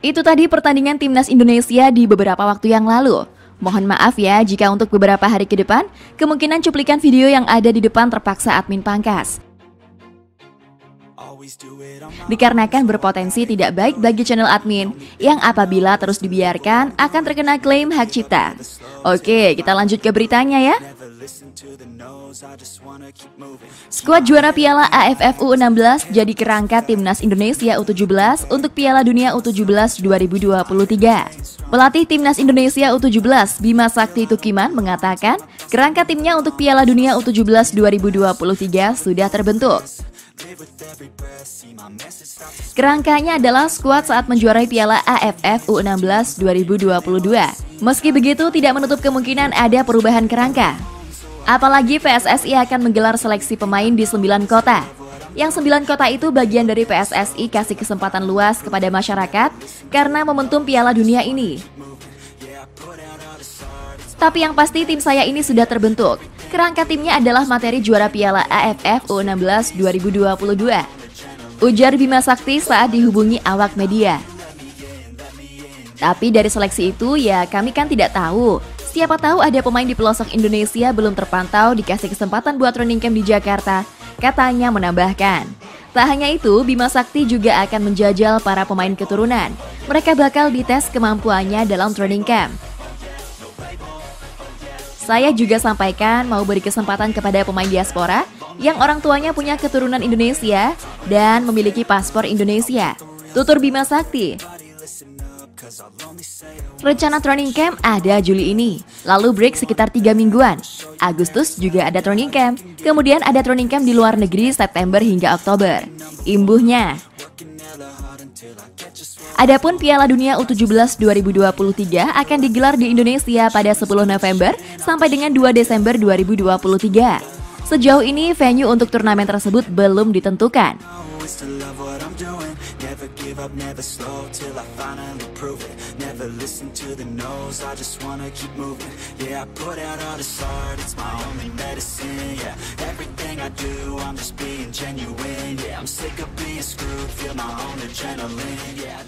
Itu tadi pertandingan timnas Indonesia di beberapa waktu yang lalu. Mohon maaf ya jika untuk beberapa hari ke depan, kemungkinan cuplikan video yang ada di depan terpaksa admin pangkas. Dikarenakan berpotensi tidak baik bagi channel admin, yang apabila terus dibiarkan akan terkena klaim hak cipta. Oke, kita lanjut ke beritanya ya. Skuad juara Piala AFF U16 jadi kerangka timnas Indonesia U17 untuk Piala Dunia U17 2023. Pelatih timnas Indonesia U17 Bima Sakti Tukiman mengatakan kerangka timnya untuk Piala Dunia U17 2023 sudah terbentuk. Kerangkanya adalah skuad saat menjuarai Piala AFF U16 2022. Meski begitu, tidak menutup kemungkinan ada perubahan kerangka. Apalagi PSSI akan menggelar seleksi pemain di 9 kota. Yang 9 kota itu bagian dari PSSI kasih kesempatan luas kepada masyarakat karena momentum Piala Dunia ini. Tapi yang pasti tim saya ini sudah terbentuk. Kerangka timnya adalah materi juara Piala AFF U16 2022. Ujar Bima Sakti saat dihubungi awak media. Tapi dari seleksi itu ya kami kan tidak tahu Siapa tahu ada pemain di pelosok Indonesia belum terpantau dikasih kesempatan buat training camp di Jakarta, katanya menambahkan. Tak hanya itu, Bima Sakti juga akan menjajal para pemain keturunan. Mereka bakal dites kemampuannya dalam training camp. Saya juga sampaikan mau beri kesempatan kepada pemain diaspora yang orang tuanya punya keturunan Indonesia dan memiliki paspor Indonesia. Tutur Bima Sakti, Rencana training camp ada Juli ini, lalu break sekitar 3 mingguan. Agustus juga ada training camp, kemudian ada training camp di luar negeri September hingga Oktober. Imbuhnya. Adapun Piala Dunia U17 2023 akan digelar di Indonesia pada 10 November sampai dengan 2 Desember 2023. Sejauh ini venue untuk turnamen tersebut belum ditentukan. Prove it Never listen to the no's I just wanna keep moving. Yeah, I put out all this art It's my only medicine, yeah Everything I do, I'm just being genuine. Yeah, I'm sick of being screwed Feel my own adrenaline. Yeah,